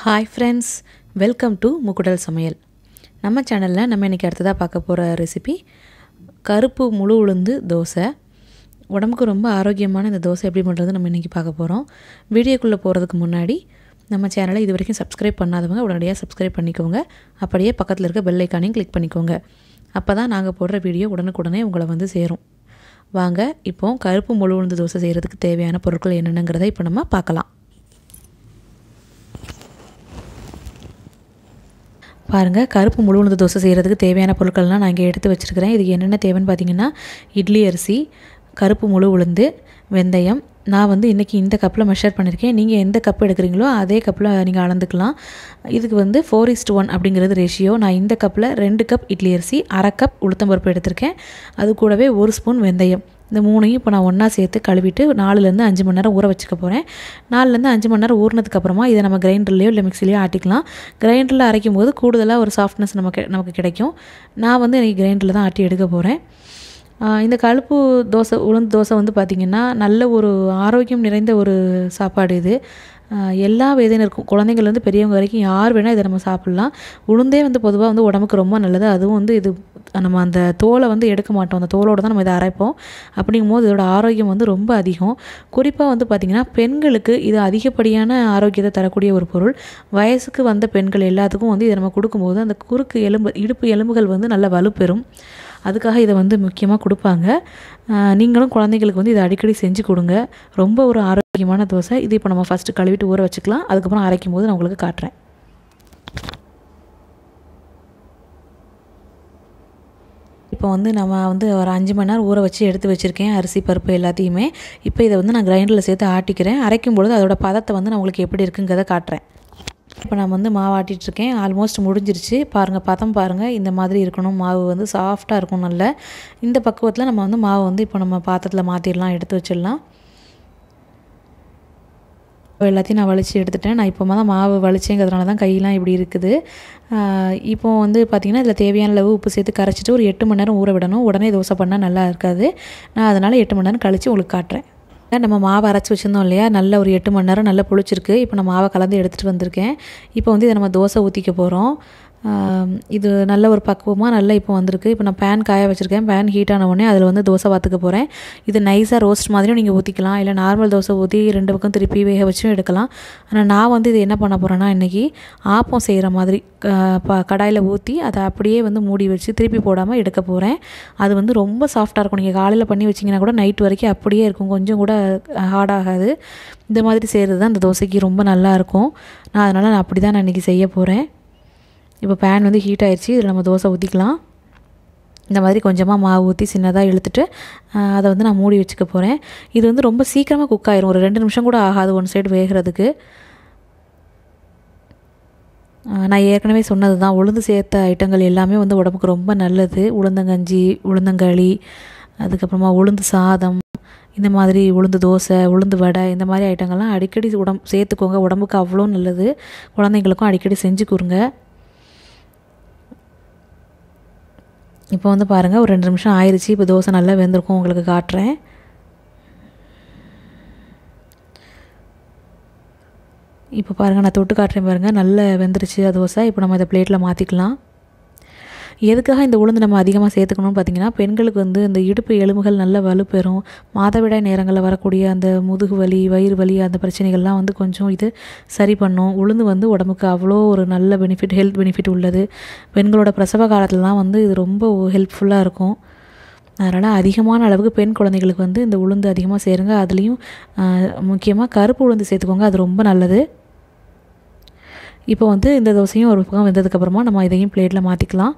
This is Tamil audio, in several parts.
Hi friends welcome to Mukkudal Samayal நம்ம சேனலில் நம்ம இன்றைக்கி அடுத்ததாக பார்க்க போகிற ரெசிபி கருப்பு முழு உளுந்து தோசை. உடம்புக்கு ரொம்ப ஆரோக்கியமான இந்த தோசை எப்படி பண்ணுறது நம்ம இன்றைக்கி பார்க்க போகிறோம் வீடியோக்குள்ளே போகிறதுக்கு முன்னாடி நம்ம சேனலை இது வரைக்கும் சப்ஸ்கிரைப் பண்ணாதவங்க உடனடியாக சப்ஸ்கிரைப் பண்ணிக்கோங்க. அப்படியே பக்கத்தில் இருக்க பெல் ஐக்கானையும் கிளிக் பண்ணிக்கோங்க. அப்போ தான் நாங்கள் போடுற வீடியோ உடனுக்குடனே உங்களை வந்து சேரும். வாங்க இப்போ கருப்பு முழு உளுந்து தோசை செய்கிறதுக்கு தேவையான பொருட்கள் என்னென்னங்கிறத இப்போ நம்ம பார்க்கலாம். பாருங்கள் கருப்பு முழு உளுந்து தோசை செய்கிறதுக்கு தேவையான பொருட்கள்லாம் நான் இங்கே எடுத்து வச்சுருக்கிறேன். இது என்னென்ன தேவைன்னு பார்த்தீங்கன்னா இட்லி அரிசி கருப்பு முழு உளுந்து வெந்தயம். நான் வந்து இன்றைக்கி இந்த கப்பில் மெஷர் பண்ணியிருக்கேன் நீங்கள் எந்த கப் எடுக்கிறீங்களோ அதே கப்பில் நீங்கள் அளந்துக்கலாம். இதுக்கு வந்து ஃபோர் இஸ்ட் ஒன் அப்படிங்கிறது ரேஷியோ நான் இந்த கப்பில் ரெண்டு கப் இட்லி அரிசி அரை கப் உளுத்தம்பருப்பு எடுத்திருக்கேன். அது கூடவே ஒரு ஸ்பூன் வெந்தயம். இந்த மூணையும் இப்போ நான் ஒன்றா சேர்த்து கழுவிட்டு நாலுலேருந்து அஞ்சு மணி நேரம் ஊற வச்சுக்க போகிறேன் நாலுலேருந்து அஞ்சு மணி நேரம் ஊறினதுக்கப்புறமா இதை நம்ம கிரைண்டர்லேயோ இல்லை மிக்சிலையோ ஆட்டிக்கலாம். கிரைண்டரில் அரைக்கும் போது கூடுதலாக ஒரு சாஃப்ட்னஸ் நமக்கு நமக்கு கிடைக்கும். நான் வந்து எனக்கு கிரைண்டரில் தான் ஆட்டி எடுக்க போகிறேன் இந்த கழுப்பு தோசை உளுந்து தோசை வந்து பார்த்திங்கன்னா நல்ல ஒரு ஆரோக்கியம் நிறைந்த ஒரு சாப்பாடு இது. எல்லா வயதினருக்கும் குழந்தைங்கள்லேருந்து பெரியவங்க வரைக்கும் யார் வேணால் இதை நம்ம சாப்பிட்லாம். உளுந்தே வந்து பொதுவாக வந்து உடம்புக்கு ரொம்ப நல்லது. அதுவும் வந்து இது நம்ம அந்த தோலை வந்து எடுக்க மாட்டோம். அந்த தோலோடு தான் நம்ம இதை அரைப்போம். அப்படிங்கும்போது இதோட ஆரோக்கியம் வந்து ரொம்ப அதிகம். குறிப்பாக வந்து பார்த்திங்கன்னா பெண்களுக்கு இது அதிகப்படியான ஆரோக்கியத்தை தரக்கூடிய ஒரு பொருள். வயசுக்கு வந்த பெண்கள் எல்லாத்துக்கும் வந்து இதை நம்ம கொடுக்கும்போது அந்த குறுக்கு எலும்பு இடுப்பு எலும்புகள் வந்து நல்ல வலுப்பெறும். அதுக்காக இதை வந்து முக்கியமாக கொடுப்பாங்க. நீங்களும் குழந்தைங்களுக்கு வந்து இதை அடிக்கடி செஞ்சு கொடுங்க. ரொம்ப ஒரு ஆரோக்கியமான தோசை. இது இப்போ நம்ம ஃபஸ்ட்டு கழுவிட்டு ஊற வச்சுக்கலாம். அதுக்கப்புறம் அரைக்கும் போது நான் உங்களுக்கு காட்டுறேன். இப்போ வந்து நம்ம வந்து ஒரு அஞ்சு மணி நேரம் ஊற வச்சு எடுத்து வச்சுருக்கேன் அரிசி பருப்பு எல்லாத்தையுமே. இப்போ இதை வந்து நான் கிரைண்டரில் சேர்த்து ஆட்டிக்கிறேன். அரைக்கும் பொழுது அதோட பதத்தை வந்து நான் உங்களுக்கு எப்படி இருக்குங்கிறத காட்டுறேன். இப்போ நான் வந்து மாவு ஆட்டிகிட்ருக்கேன் ஆல்மோஸ்ட் முடிஞ்சிருச்சு. பாருங்கள் பதம் பாருங்கள் இந்த மாதிரி இருக்கணும். மாவு வந்து சாஃப்டாக இருக்கும் நல்ல. இந்த பக்குவத்தில் நம்ம வந்து மாவு வந்து இப்போ நம்ம பாத்திரத்தில் மாற்றிடலாம் எடுத்து வச்சிடலாம். எல்லாத்தையும் நான் வலித்து எடுத்துட்டேன். நான் இப்போ தான் மாவு வலிச்சேங்கிறதுனால தான் கையெல்லாம் இப்படி இருக்குது. இப்போ வந்து பார்த்திங்கன்னா இதில் தேவையான அளவு உப்பு சேர்த்து கரைச்சிட்டு ஒரு எட்டு மணி நேரம் ஊற விடணும். உடனே தோசை பண்ணால் நல்லா இருக்காது. நான் அதனால் எட்டு மணி நேரம் கழித்து உங்களுக்கு காட்டுறேன். நம்ம மாவை அரைச்சி வச்சுருந்தோம் இல்லையா? நல்ல ஒரு எட்டு மணி நேரம் நல்லா புளிச்சிருக்கு. இப்போ நான் மாவை கலந்து எடுத்துகிட்டு வந்திருக்கேன். இப்போ வந்து இதை நம்ம தோசை ஊற்றிக்க போகிறோம் இது நல்ல ஒரு பக்குவமாக நல்லா இப்போ வந்திருக்கு. இப்போ நான் பேன் காய வச்சுருக்கேன். பேன் ஹீட் ஆன உடனே அதில் வந்து தோசை பார்த்துக்க போகிறேன் இது நைஸாக ரோஸ்ட் மாதிரியும் நீங்கள் ஊற்றிக்கலாம் இல்லை நார்மல் தோசை ஊற்றி ரெண்டு பக்கம் திருப்பி வேக வச்சும் எடுக்கலாம். ஆனால் நான் வந்து இது என்ன பண்ண போகிறேன்னா இன்றைக்கி ஆப்பம் செய்கிற மாதிரி ப கடாயில் ஊற்றி அதை அப்படியே வந்து மூடி வச்சு திருப்பி போடாமல் எடுக்க போகிறேன் அது வந்து ரொம்ப சாஃப்டாக இருக்கும். நீங்கள் காலையில் பண்ணி வச்சிங்கன்னா கூட நைட் வரைக்கும் அப்படியே இருக்கும். கொஞ்சம் கூட ஹார்டாகாது இந்த மாதிரி செய்கிறது தான் இந்த தோசைக்கு ரொம்ப நல்லாயிருக்கும் நான் அதனால் நான் அப்படி தான் நான் இன்றைக்கி செய்ய போகிறேன் இப்போ பேன் வந்து ஹீட் ஆயிடுச்சு இதில் நம்ம தோசை ஊற்றிக்கலாம் இந்த மாதிரி கொஞ்சமாக மாவு ஊற்றி சின்னதாக இழுத்துட்டு அதை வந்து நான் மூடி வச்சுக்க போகிறேன் இது வந்து ரொம்ப சீக்கிரமாக குக் ஆயிரும். ஒரு ரெண்டு நிமிஷம் கூட ஆகாது ஒன் சைடு வேகிறதுக்கு. நான் ஏற்கனவே சொன்னது தான். உளுந்து சேர்த்த ஐட்டங்கள் எல்லாமே வந்து உடம்புக்கு ரொம்ப நல்லது. உளுந்தங்கஞ்சி உளுந்தங்களி அதுக்கப்புறமா உளுந்து சாதம் இந்த மாதிரி உளுந்து தோசை உளுந்து வடை இந்த மாதிரி ஐட்டங்கள்லாம் அடிக்கடி உடம்பு சேர்த்துக்கோங்க. உடம்புக்கு அவ்வளோ நல்லது. குழந்தைங்களுக்கும் அடிக்கடி செஞ்சு கொடுங்க. இப்போ வந்து பாருங்கள் ஒரு ரெண்டு நிமிஷம் ஆயிடுச்சு இப்போ தோசை நல்லா வெந்திருக்கும். உங்களுக்கு காட்டுறேன். இப்போ பாருங்கள் நான் தொட்டு காட்டுறேன் பாருங்கள் நல்ல வெந்துருச்சு. தோசை. இப்போ நம்ம இதை பிளேட்டில் மாற்றிக்கலாம் எதுக்காக இந்த உளுந்து நம்ம அதிகமாக சேர்த்துக்கணும்னு பார்த்தீங்கன்னா பெண்களுக்கு வந்து இந்த இடுப்பு எலும்புகள் நல்ல வலுப்பெறும். மாதவிடாய் நேரங்களில் வரக்கூடிய அந்த முதுகு வலி வயிறு வலி அந்த பிரச்சனைகள்லாம் வந்து கொஞ்சம் இது சரி பண்ணும். உளுந்து வந்து உடம்புக்கு அவ்வளோ ஒரு நல்ல பெனிஃபிட் ஹெல்த் பெனிஃபிட் உள்ளது. பெண்களோட பிரசவ காலத்துலலாம் வந்து இது ரொம்ப ஹெல்ப்ஃபுல்லாக இருக்கும். அதனால் அதிகமான அளவுக்கு பெண் குழந்தைகளுக்கு வந்து இந்த உளுந்து அதிகமாக சேருங்க. அதுலேயும் முக்கியமாக கருப்பு உளுந்து சேர்த்துக்கோங்க. அது ரொம்ப நல்லது. இப்போ வந்து இந்த தோசையும் ஒரு பக்கம் வெந்ததுக்கப்புறமா நம்ம இதையும் பிளேட்டில் மாற்றிக்கலாம்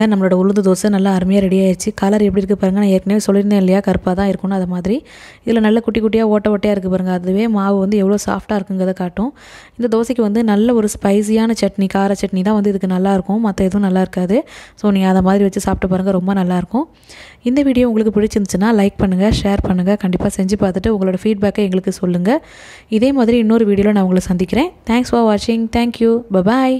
நம்மளோட உளுந்து தோசை நல்லா அருமையாக ரெடி ஆயிடுச்சு. கலர் எப்படி இருக்குது பாருங்கள் நான் ஏற்கனவே சொல்லியிருந்தேன் இல்லையா? கருப்பாக தான் இருக்கணும் அது மாதிரி. இதில் நல்ல குட்டி குட்டியாக ஓட்ட ஓட்டையாக இருக்குது பாருங்கள் அதுவே மாவு வந்து எவ்வளோ சாஃப்ட்டாக இருக்குங்கிறத காட்டும். இந்த தோசைக்கு வந்து நல்ல ஒரு ஸ்பைசியான சட்னி கார சட்னி தான் வந்து இதுக்கு நல்லாயிருக்கும் மற்ற எதுவும் நல்லா இருக்காது. ஸோ நீங்கள் அதை மாதிரி வச்சு சாப்பிட்டு பாருங்கள் ரொம்ப நல்லாயிருக்கும் இந்த வீடியோ உங்களுக்கு பிடிச்சிருந்துச்சுன்னா லைக் பண்ணுங்கள் ஷேர் பண்ணுங்கள் கண்டிப்பாக செஞ்சு பார்த்துட்டு உங்களோட ஃபீட்பேக்கை எங்களுக்கு சொல்லுங்கள் இதே மாதிரி இன்னொரு வீடியோவில் நான் உங்களை சந்திக்கிறேன். தேங்க்ஸ் ஃபார் வாட்சிங் தேங்க்யூ பபாய்